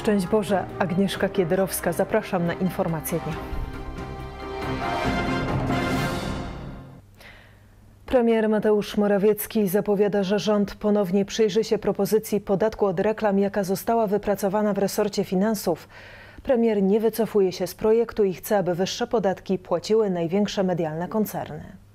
Szczęść Boże, Agnieszka Kiederowska. Zapraszam na informacje dnia. Premier Mateusz Morawiecki zapowiada, że rząd ponownie przyjrzy się propozycji podatku od reklam, jaka została wypracowana w resorcie finansów. Premier nie wycofuje się z projektu i chce, aby wyższe podatki płaciły największe medialne koncerny.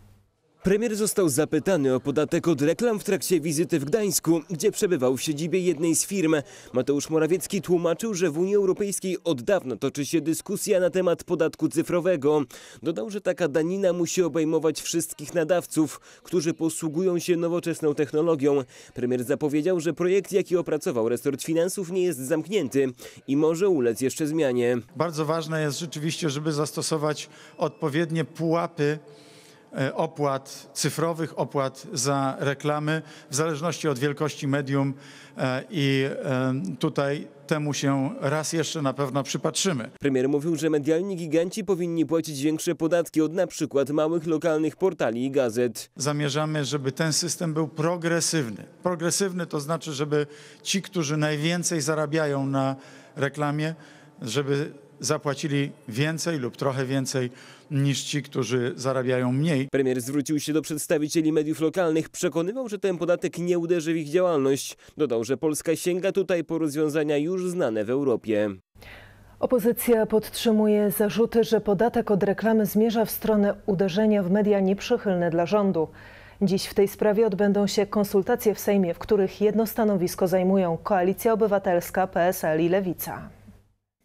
Premier został zapytany o podatek od reklam w trakcie wizyty w Gdańsku, gdzie przebywał w siedzibie jednej z firm. Mateusz Morawiecki tłumaczył, że w Unii Europejskiej od dawna toczy się dyskusja na temat podatku cyfrowego. Dodał, że taka danina musi obejmować wszystkich nadawców, którzy posługują się nowoczesną technologią. Premier zapowiedział, że projekt, jaki opracował resort finansów, nie jest zamknięty i może ulec jeszcze zmianie. Bardzo ważne jest rzeczywiście, żeby zastosować odpowiednie pułapy opłat cyfrowych, opłat za reklamy, w zależności od wielkości medium e, i e, tutaj temu się raz jeszcze na pewno przypatrzymy. Premier mówił, że medialni giganci powinni płacić większe podatki od na przykład małych lokalnych portali i gazet. Zamierzamy, żeby ten system był progresywny. Progresywny to znaczy, żeby ci, którzy najwięcej zarabiają na reklamie, żeby zapłacili więcej lub trochę więcej niż ci, którzy zarabiają mniej. Premier zwrócił się do przedstawicieli mediów lokalnych, przekonywał, że ten podatek nie uderzy w ich działalność. Dodał, że Polska sięga tutaj po rozwiązania już znane w Europie. Opozycja podtrzymuje zarzuty, że podatek od reklamy zmierza w stronę uderzenia w media nieprzychylne dla rządu. Dziś w tej sprawie odbędą się konsultacje w Sejmie, w których jedno stanowisko zajmują Koalicja Obywatelska, PSL i Lewica.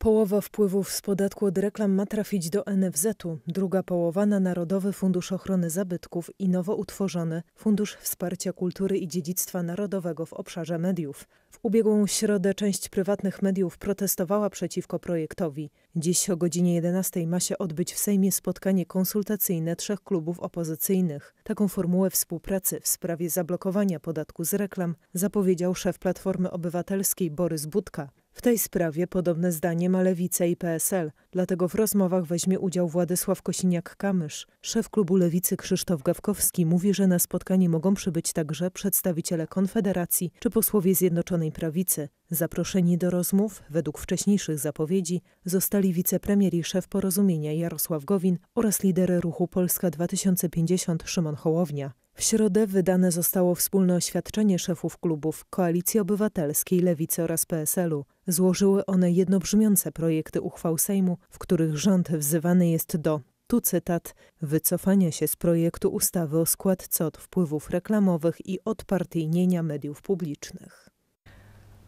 Połowa wpływów z podatku od reklam ma trafić do NFZ-u, druga połowa na Narodowy Fundusz Ochrony Zabytków i nowo utworzony Fundusz Wsparcia Kultury i Dziedzictwa Narodowego w obszarze mediów. W ubiegłą środę część prywatnych mediów protestowała przeciwko projektowi. Dziś o godzinie 11 ma się odbyć w Sejmie spotkanie konsultacyjne trzech klubów opozycyjnych. Taką formułę współpracy w sprawie zablokowania podatku z reklam zapowiedział szef Platformy Obywatelskiej Borys Budka. W tej sprawie podobne zdanie ma Lewica i PSL, dlatego w rozmowach weźmie udział Władysław Kosiniak-Kamysz. Szef klubu Lewicy Krzysztof Gawkowski mówi, że na spotkanie mogą przybyć także przedstawiciele Konfederacji czy posłowie Zjednoczonej Prawicy. Zaproszeni do rozmów, według wcześniejszych zapowiedzi, zostali wicepremier i szef porozumienia Jarosław Gowin oraz lider ruchu Polska 2050 Szymon Hołownia. W środę wydane zostało wspólne oświadczenie szefów klubów Koalicji Obywatelskiej, Lewicy oraz PSL-u. Złożyły one jednobrzmiące projekty uchwał Sejmu, w których rząd wzywany jest do tu cytat, wycofania się z projektu ustawy o składce od wpływów reklamowych i odpartyjnienia mediów publicznych.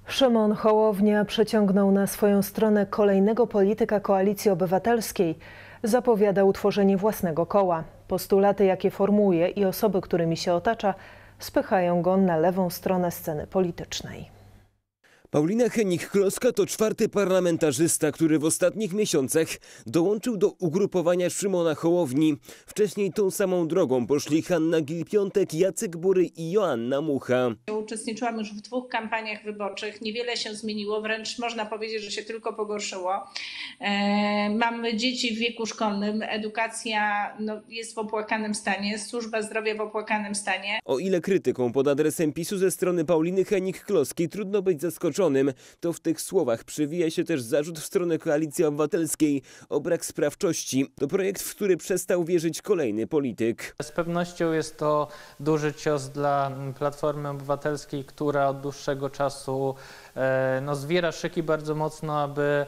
Szymon Hołownia przeciągnął na swoją stronę kolejnego polityka Koalicji Obywatelskiej. Zapowiada utworzenie własnego koła. Postulaty, jakie formułuje i osoby, którymi się otacza, spychają go na lewą stronę sceny politycznej. Paulina Henik-Kloska to czwarty parlamentarzysta, który w ostatnich miesiącach dołączył do ugrupowania Szymona Hołowni. Wcześniej tą samą drogą poszli Hanna Gil-Piątek, Jacek Bury i Joanna Mucha. Uczestniczyłam już w dwóch kampaniach wyborczych. Niewiele się zmieniło, wręcz można powiedzieć, że się tylko pogorszyło. E, Mamy dzieci w wieku szkolnym, edukacja no, jest w opłakanym stanie, służba zdrowia w opłakanym stanie. O ile krytyką pod adresem PiSu ze strony Pauliny Henik-Kloskiej trudno być zaskoczonym, to w tych słowach przewija się też zarzut w stronę Koalicji Obywatelskiej o brak sprawczości. To projekt, w który przestał wierzyć kolejny polityk. Z pewnością jest to duży cios dla Platformy Obywatelskiej, która od dłuższego czasu e, no, zwiera szyki bardzo mocno, aby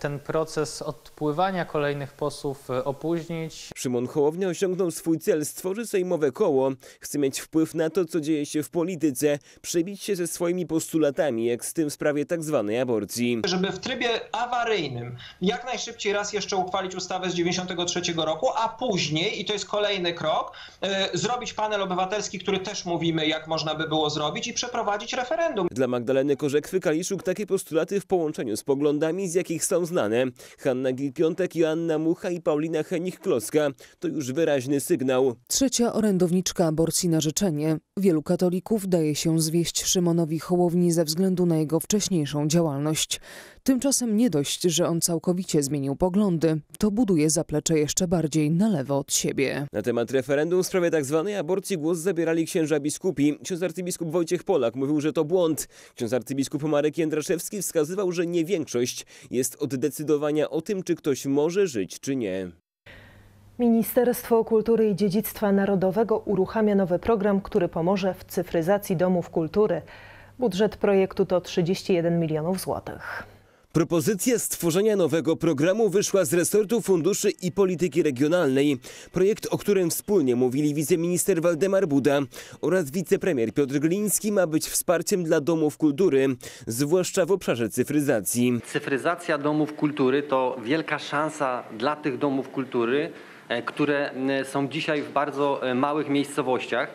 ten proces odpływania kolejnych posłów e, opóźnić. Szymon Hołownia osiągnął swój cel, stworzy sejmowe koło. Chce mieć wpływ na to, co dzieje się w polityce, przebić się ze swoimi postulatami, jak z tym w sprawie tak zwanej aborcji. żeby w trybie awaryjnym jak najszybciej raz jeszcze uchwalić ustawę z 93 roku, a później, i to jest kolejny krok, e, zrobić panel obywatelski, który też mówimy, jak można by było zrobić i przeprowadzić referendum. Dla Magdaleny Korzekwy-Kaliszuk takie postulaty w połączeniu z poglądami, z jakich są znane, Hanna Gil-Piątek, Joanna Mucha i Paulina Henich-Kloska, to już wyraźny sygnał. Trzecia orędowniczka aborcji na życzenie. Wielu katolików daje się zwieść Szymonowi Hołowni ze względu na jego wcześniejszą działalność. Tymczasem nie dość, że on całkowicie zmienił poglądy, to buduje zaplecze jeszcze bardziej na lewo od siebie. Na temat referendum w sprawie tzw. aborcji głos zabierali księża biskupi. Ksiądz arcybiskup Wojciech Polak mówił, że to błąd. Ksiądz arcybiskup Marek Jędraszewski wskazywał, że nie większość jest od decydowania o tym, czy ktoś może żyć, czy nie. Ministerstwo Kultury i Dziedzictwa Narodowego uruchamia nowy program, który pomoże w cyfryzacji domów kultury. Budżet projektu to 31 milionów złotych. Propozycja stworzenia nowego programu wyszła z resortu funduszy i polityki regionalnej. Projekt, o którym wspólnie mówili wiceminister Waldemar Buda oraz wicepremier Piotr Gliński ma być wsparciem dla domów kultury, zwłaszcza w obszarze cyfryzacji. Cyfryzacja domów kultury to wielka szansa dla tych domów kultury, e, które są dzisiaj w bardzo e, małych miejscowościach,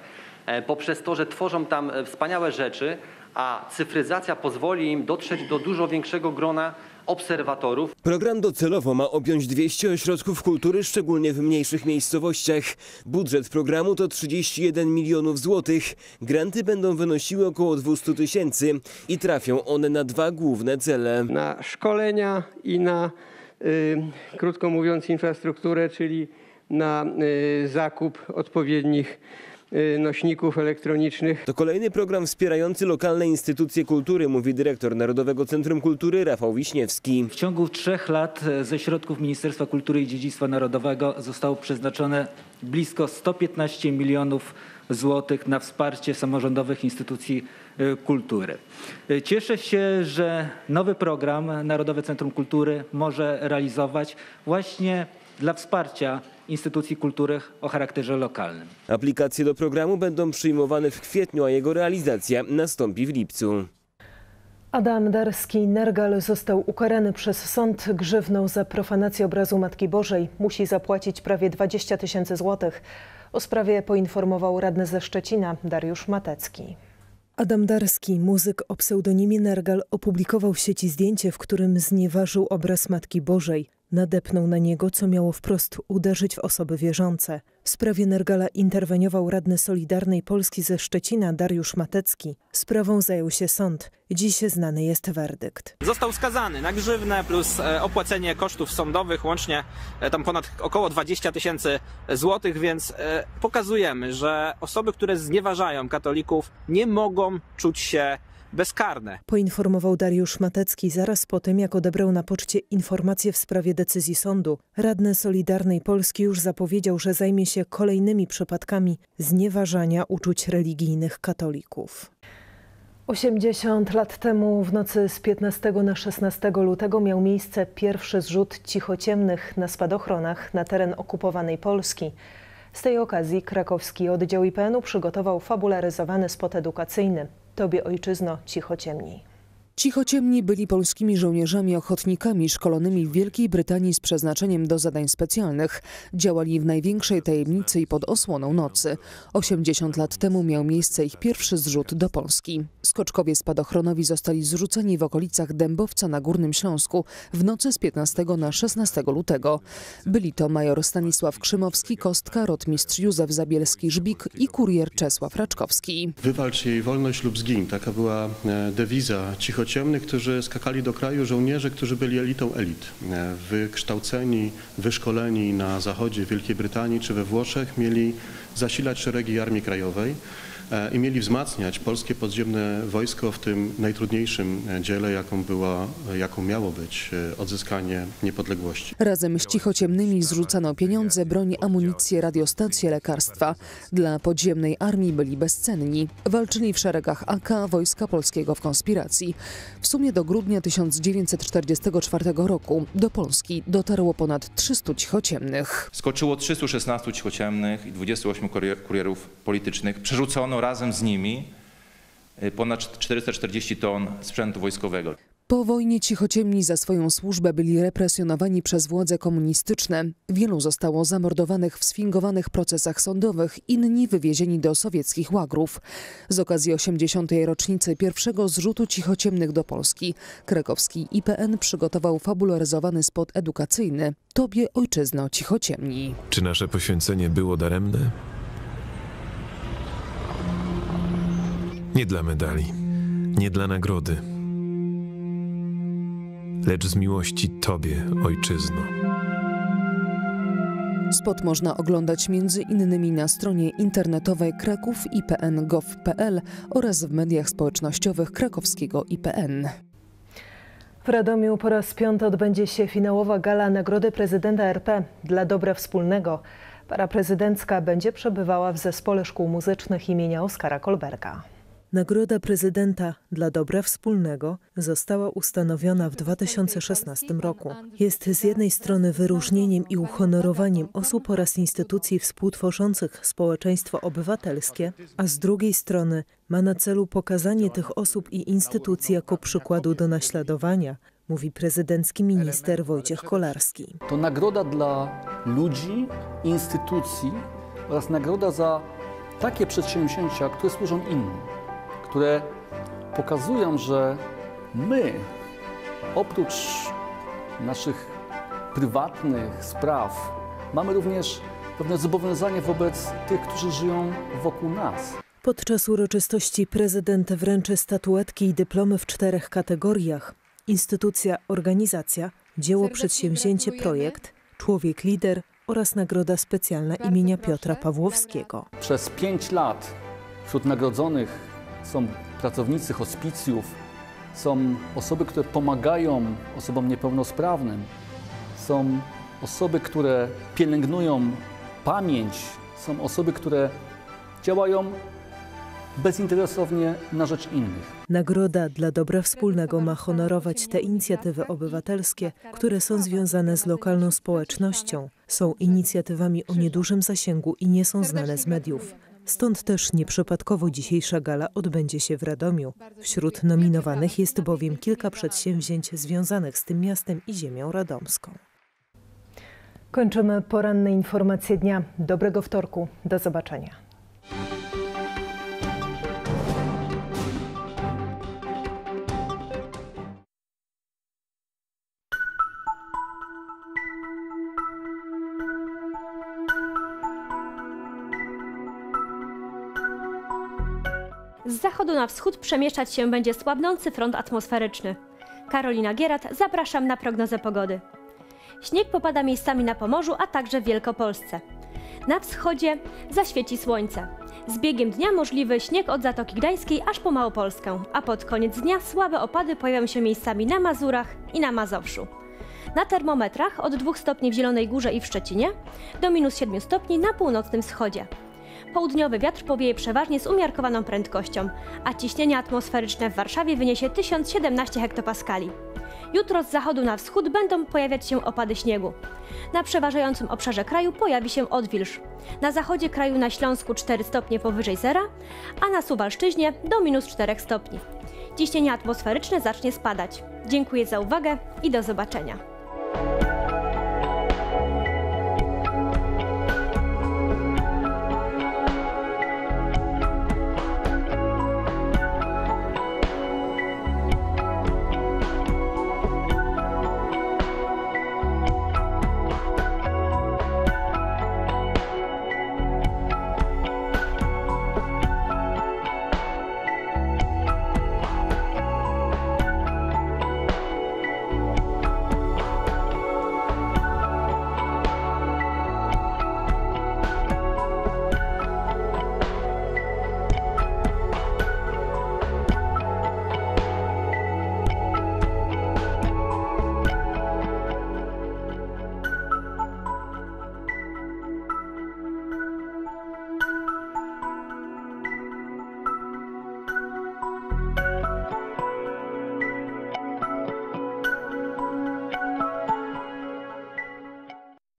e, poprzez to, że tworzą tam wspaniałe rzeczy, a cyfryzacja pozwoli im dotrzeć do dużo większego grona obserwatorów. Program docelowo ma objąć 200 ośrodków kultury, szczególnie w mniejszych miejscowościach. Budżet programu to 31 milionów złotych. Granty będą wynosiły około 200 tysięcy i trafią one na dwa główne cele. na szkolenia i na, y, krótko mówiąc, infrastrukturę, czyli na y, zakup odpowiednich nośników elektronicznych. To kolejny program wspierający lokalne instytucje kultury, mówi dyrektor Narodowego Centrum Kultury Rafał Wiśniewski. W ciągu trzech lat ze środków Ministerstwa Kultury i Dziedzictwa Narodowego zostało przeznaczone blisko 115 milionów złotych na wsparcie samorządowych instytucji e, kultury. E, Cieszę się, że nowy program Narodowe Centrum Kultury może realizować właśnie dla wsparcia instytucji kultury o charakterze lokalnym. Aplikacje do programu będą przyjmowane w kwietniu, a jego realizacja nastąpi w lipcu. Adam Darski-Nergal został ukarany przez sąd grzywną za profanację obrazu Matki Bożej. Musi zapłacić prawie 20 tysięcy złotych. O sprawie poinformował radny ze Szczecina Dariusz Matecki. Adam Darski, muzyk o pseudonimie Nergal, opublikował w sieci zdjęcie, w którym znieważył obraz Matki Bożej. Nadepnął na niego, co miało wprost uderzyć w osoby wierzące. W sprawie Nergala interweniował radny Solidarnej Polski ze Szczecina Dariusz Matecki. Sprawą zajął się sąd. Dziś znany jest werdykt. Został skazany na grzywnę plus e, opłacenie kosztów sądowych, łącznie e, tam ponad około 20 tysięcy złotych, więc e, pokazujemy, że osoby, które znieważają katolików, nie mogą czuć się bezkarne. Poinformował Dariusz Matecki zaraz po tym, jak odebrał na poczcie informacje w sprawie decyzji sądu. Radny Solidarnej Polski już zapowiedział, że zajmie się kolejnymi przypadkami znieważania uczuć religijnych katolików. 80 lat temu w nocy z 15 na 16 lutego miał miejsce pierwszy zrzut cichociemnych na spadochronach na teren okupowanej Polski. Z tej okazji krakowski oddział IPN-u przygotował fabularyzowany spot edukacyjny. Tobie ojczyzno cichociemni. Cichociemni byli polskimi żołnierzami ochotnikami szkolonymi w Wielkiej Brytanii z przeznaczeniem do zadań specjalnych. Działali w największej tajemnicy i pod osłoną nocy. 80 lat temu miał miejsce ich pierwszy zrzut do Polski. Skoczkowie spadochronowi zostali zrzuceni w okolicach Dębowca na Górnym Śląsku w nocy z 15 na 16 lutego. Byli to major Stanisław Krzymowski, Kostka, rotmistrz Józef Zabielski-Żbik i kurier Czesław Raczkowski. Wywalcz jej wolność lub zgin. Taka była e, dewiza cichociemnych, którzy skakali do kraju żołnierze, którzy byli elitą elit. E, Wykształceni, wyszkoleni na zachodzie Wielkiej Brytanii czy we Włoszech mieli zasilać szeregi Armii Krajowej i mieli wzmacniać polskie podziemne wojsko w tym najtrudniejszym e, dziele, jaką, była, jaką miało być e, odzyskanie niepodległości. Razem z cichociemnymi zrzucano pieniądze, broń, amunicję, radiostacje, lekarstwa. Dla podziemnej armii byli bezcenni. Walczyli w szeregach AK Wojska Polskiego w konspiracji. W sumie do grudnia 1944 roku do Polski dotarło ponad 300 cichociemnych. Skoczyło 316 cichociemnych i 28 kurier- kurierów politycznych. Przerzucono razem z nimi y, ponad 440 ton sprzętu wojskowego. Po wojnie cichociemni za swoją służbę byli represjonowani przez władze komunistyczne. Wielu zostało zamordowanych w sfingowanych procesach sądowych, inni wywiezieni do sowieckich łagrów. Z okazji 80. rocznicy pierwszego zrzutu cichociemnych do Polski krakowski IPN przygotował fabularyzowany spot edukacyjny Tobie ojczyzno cichociemni. Czy nasze poświęcenie było daremne? Nie dla medali, nie dla nagrody, lecz z miłości Tobie, Ojczyzno. Spot można oglądać między innymi na stronie internetowej kraków.ipn.gov.pl oraz w mediach społecznościowych krakowskiego IPN. W Radomiu po raz piąty odbędzie się finałowa gala Nagrody Prezydenta RP dla dobra wspólnego. Para prezydencka będzie przebywała w Zespole Szkół Muzycznych imienia Oskara Kolberga. Nagroda Prezydenta dla dobra wspólnego została ustanowiona w 2016 roku. Jest z jednej strony wyróżnieniem i uhonorowaniem osób oraz instytucji współtworzących społeczeństwo obywatelskie, a z drugiej strony ma na celu pokazanie tych osób i instytucji jako przykładu do naśladowania, mówi prezydencki minister Wojciech Kolarski. To nagroda dla ludzi, instytucji oraz nagroda za takie przedsięwzięcia, które służą innym, które pokazują, że my, oprócz naszych prywatnych spraw, mamy również pewne zobowiązanie wobec tych, którzy żyją wokół nas. Podczas uroczystości prezydent wręczy statuetki i dyplomy w czterech kategoriach: instytucja, organizacja, dzieło, przedsięwzięcie, projekt, człowiek lider oraz nagroda specjalna imienia Piotra Pawłowskiego. Przez pięć lat wśród nagrodzonych są pracownicy hospicjów, są osoby, które pomagają osobom niepełnosprawnym, są osoby, które pielęgnują pamięć, są osoby, które działają bezinteresownie na rzecz innych. Nagroda dla dobra wspólnego ma honorować te inicjatywy obywatelskie, które są związane z lokalną społecznością, są inicjatywami o niedużym zasięgu i nie są znane z mediów. Stąd też nieprzypadkowo dzisiejsza gala odbędzie się w Radomiu. Wśród nominowanych jest bowiem kilka przedsięwzięć związanych z tym miastem i ziemią radomską. Kończymy poranne informacje dnia. Dobrego wtorku. Do zobaczenia. Na wschód przemieszczać się będzie słabnący front atmosferyczny. Karolina Gierat, zapraszam na prognozę pogody. Śnieg popada miejscami na Pomorzu, a także w Wielkopolsce. Na wschodzie zaświeci słońce. Z biegiem dnia możliwy śnieg od Zatoki Gdańskiej aż po Małopolskę, a pod koniec dnia słabe opady pojawią się miejscami na Mazurach i na Mazowszu. Na termometrach od 2 stopni w Zielonej Górze i w Szczecinie do minus 7 stopni na północnym wschodzie. Południowy wiatr powieje przeważnie z umiarkowaną prędkością, a ciśnienie atmosferyczne w Warszawie wyniesie 1017 hektopaskali. Jutro z zachodu na wschód będą pojawiać się opady śniegu. Na przeważającym obszarze kraju pojawi się odwilż. Na zachodzie kraju na Śląsku 4 stopnie powyżej zera, a na Suwalszczyźnie do minus 4 stopni. Ciśnienie atmosferyczne zacznie spadać. Dziękuję za uwagę i do zobaczenia.